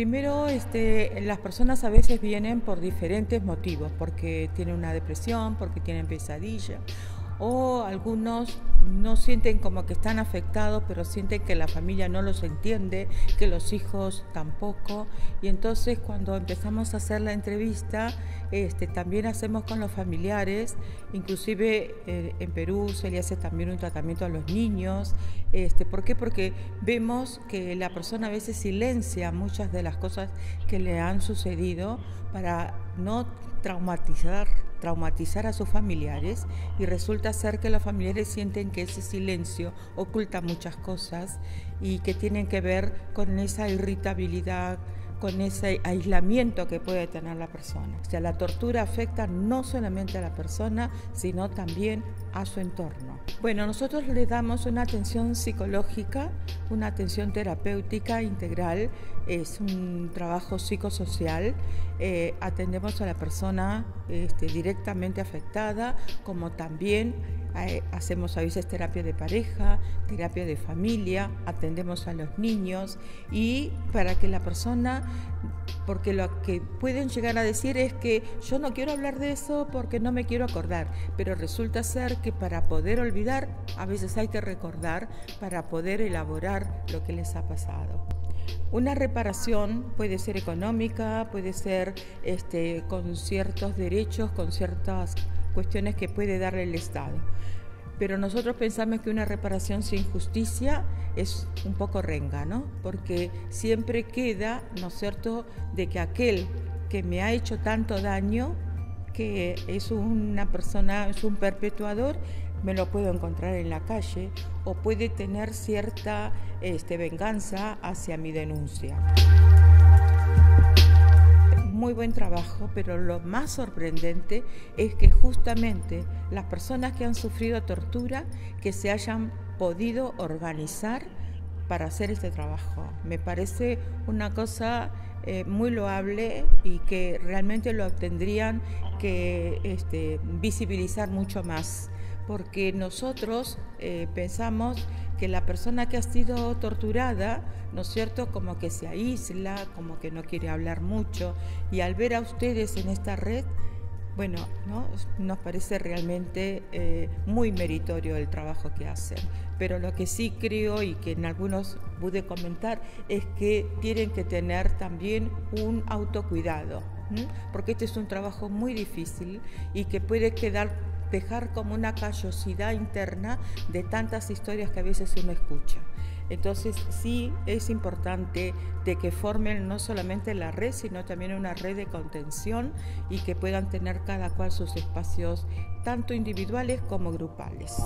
Primero, este, las personas a veces vienen por diferentes motivos, porque tienen una depresión, porque tienen pesadilla o algunos no sienten como que están afectados, pero sienten que la familia no los entiende, que los hijos tampoco. Y entonces cuando empezamos a hacer la entrevista, este, también hacemos con los familiares, inclusive eh, en Perú se le hace también un tratamiento a los niños. Este, ¿Por qué? Porque vemos que la persona a veces silencia muchas de las cosas que le han sucedido para no traumatizar traumatizar a sus familiares y resulta ser que los familiares sienten que ese silencio oculta muchas cosas y que tienen que ver con esa irritabilidad, con ese aislamiento que puede tener la persona. O sea, la tortura afecta no solamente a la persona, sino también a su entorno. Bueno, nosotros le damos una atención psicológica, una atención terapéutica integral, es un trabajo psicosocial, eh, atendemos a la persona este, directamente afectada, como también hacemos a veces terapia de pareja, terapia de familia, atendemos a los niños y para que la persona, porque lo que pueden llegar a decir es que yo no quiero hablar de eso porque no me quiero acordar, pero resulta ser que para poder olvidar a veces hay que recordar para poder elaborar lo que les ha pasado. Una reparación puede ser económica, puede ser este, con ciertos derechos, con ciertas cuestiones que puede darle el Estado. Pero nosotros pensamos que una reparación sin justicia es un poco renga, ¿no? Porque siempre queda, ¿no es cierto?, de que aquel que me ha hecho tanto daño, que es una persona, es un perpetuador, me lo puedo encontrar en la calle o puede tener cierta este, venganza hacia mi denuncia muy buen trabajo, pero lo más sorprendente es que justamente las personas que han sufrido tortura, que se hayan podido organizar para hacer este trabajo. Me parece una cosa eh, muy loable y que realmente lo tendrían que este, visibilizar mucho más, porque nosotros eh, pensamos que la persona que ha sido torturada, ¿no es cierto?, como que se aísla, como que no quiere hablar mucho, y al ver a ustedes en esta red, bueno, ¿no? nos parece realmente eh, muy meritorio el trabajo que hacen. Pero lo que sí creo y que en algunos pude comentar es que tienen que tener también un autocuidado, porque este es un trabajo muy difícil y que puede quedar dejar como una callosidad interna de tantas historias que a veces uno escucha. Entonces sí es importante de que formen no solamente la red, sino también una red de contención y que puedan tener cada cual sus espacios tanto individuales como grupales.